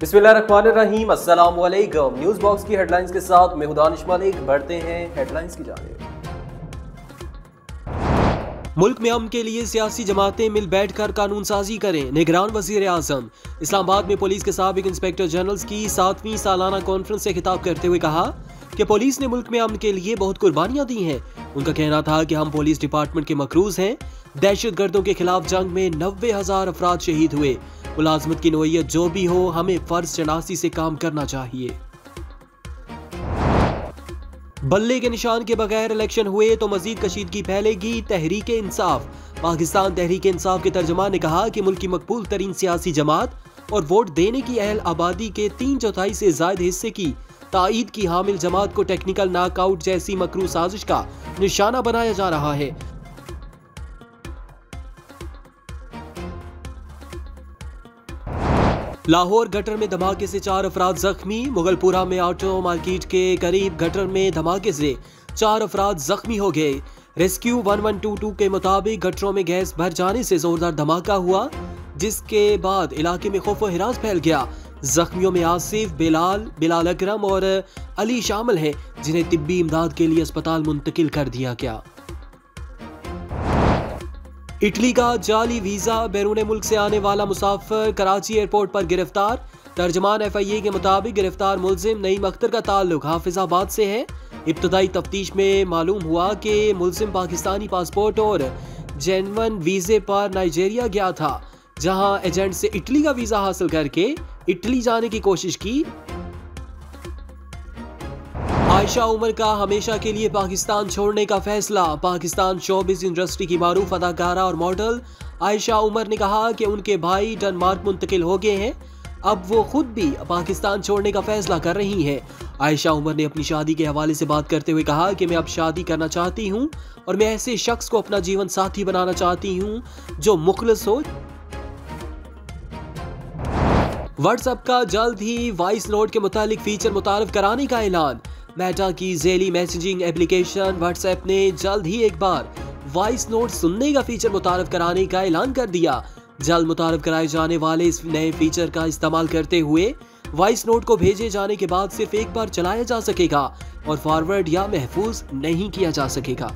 बिस्मिल्लाहिर्रहमानिर्रहीम। अस्सलाम news box की हेडलाइंस के साथ मैं मलिक बढ़ते हैं हेडलाइंस की जाने मुल्क में अम के लिए सियासी जमातें मिल बैठ कर कानून साजी करें, निगरान वज़ीर आज़म। इस्लामाबाद में पुलिस के सबक इंस्पेक्टर जनरल की सातवीं सालाना कॉन्फ्रेंस से खिताब करते हुए कहा कि पुलिस ने मुल्क में अमन के लिए बहुत कुर्बानियाँ दी हैं। उनका कहना था कि हम पुलिस डिपार्टमेंट के मकरूज हैं। दहशत गर्दों के खिलाफ जंग में नब्बे हज़ार अफराद शहीद हुए। मुलाजमत की नोयत जो भी हो, हमें फ़र्ज़ शनासी से काम करना चाहिए। बल्ले के निशान के बगैर इलेक्शन हुए तो मजीद कशीदगी फैलेगी। तहरीक इंसाफ। पाकिस्तान तहरीक इंसाफ के तर्जमान ने कहा कि मुल्क की मकबूल तरीन सियासी जमात और वोट देने की अहल आबादी के तीन चौथाई से ज़्यादा हिस्से की, ताईद की हामिल जमात को टेक्निकल नाकआउट जैसी मकरू साजिश का निशाना बनाया जा रहा है। लाहौर गटर में धमाके से चार अफराद जख्मी, मुगलपुरा में ऑटो मार्केट के करीब गटर में धमाके से चार अफराद जख्मी हो गए। रेस्क्यू 1122 के मुताबिक गटरों में गैस भर जाने से जोरदार धमाका हुआ, जिसके बाद इलाके में खौफ हिरास फैल गया। जख्मियों में आसिफ, बिलाल बिलाल अकरम और अली शामिल हैं, जिन्हें तिब्बी इमदाद के लिए अस्पताल मुंतकिल कर दिया गया। इटली का जाली वीज़ा बैरून मुल्क से आने वाला मुसाफिर कराची एयरपोर्ट पर गिरफ़्तार। तर्जमान एफ़ आई ए के मुताबिक गिरफ़्तार मुलजिम नईम अख्तर का ताल्लुक हाफिजाबाद से है। इब्तदाई तफ्तीश में मालूम हुआ कि मुलजिम पाकिस्तानी पासपोर्ट और जेनवन वीजे पर नाइजेरिया गया था, जहाँ एजेंट से इटली का वीज़ा हासिल करके इटली जाने की कोशिश की। आयशा उमर का हमेशा के लिए पाकिस्तान छोड़ने का फैसला। पाकिस्तान शोबिस इंडस्ट्री की मारूफ अदाकारा और मॉडल आयशा उमर ने कहा कि उनके भाई डनमार्क मुंतकिल हो गए हैं। अब वो खुद भी पाकिस्तान छोड़ने का फैसला कर रही हैं। आयशा उमर ने अपनी शादी के हवाले से बात करते हुए कहा कि मैं अब शादी करना चाहती हूँ और मैं ऐसे शख्स को अपना जीवन साथी बनाना चाहती हूँ जो मुखलस हो। व्हाट्सएप का जल्द ही वॉइस नोट के मुतालिक फीचर मुतारफ कराने का ऐलान। मेटा की जेली मैसेजिंग एप्लीकेशन व्हाट्सएप ने जल्द ही एक बार वॉइस नोट सुनने का फीचर मुतारफ कराने का ऐलान कर दिया। जल्द मुतारफ कराए जाने वाले इस नए फीचर का इस्तेमाल करते हुए वॉइस नोट को भेजे जाने के बाद सिर्फ़ एक बार चलाया जा सकेगा और फॉरवर्ड या महफूज नहीं किया जा सकेगा।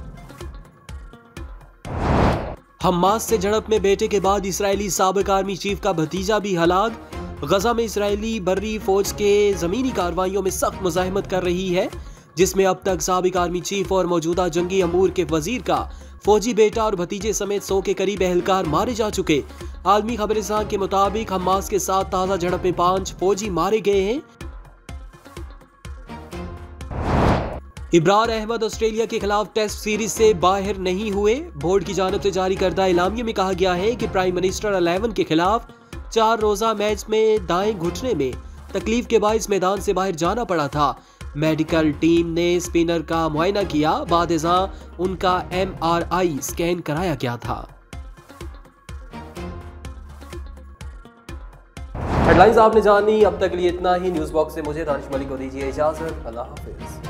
हमास से झड़प में बेटे के बाद इसराइली सबक आर्मी चीफ का भतीजा भी हलाक। गजा में इसराइली बर्री फौज के जमीनी कार्रवाइयों में सख्त मुजाहमत कर रही है, जिसमें अब तक सबक आर्मी चीफ और मौजूदा जंगी अमूर के वज़ीर का फौजी बेटा और भतीजे समेत सौ के करीब एहलकार मारे जा चुके। आलमी खबरसान के मुताबिक हमास के साथ ताज़ा झड़प में पाँच फौजी मारे गए हैं। इब्रार अहमद ऑस्ट्रेलिया के खिलाफ टेस्ट सीरीज़ से बाहर नहीं हुए। बोर्ड की जानब से जारी करदा इलामिया में कहा गया है कि प्राइम मिनिस्टर अलेवन के खिलाफ चार रोजा मैच में दाएँ घुटने में तकलीफ़ के बायस मैदान से बाहर जाना पड़ा था। मेडिकल टीम ने स्पिनर का मुआयना किया, बाद उनका एमआरआई स्कैन कराया गया था। हेडलाइंस आपने जानी, अब तक लिए इतना ही। न्यूज़ बॉक्स से मुझे दानिश मलिक को दीजिए इजाज़त। अल्लाह हाफिज।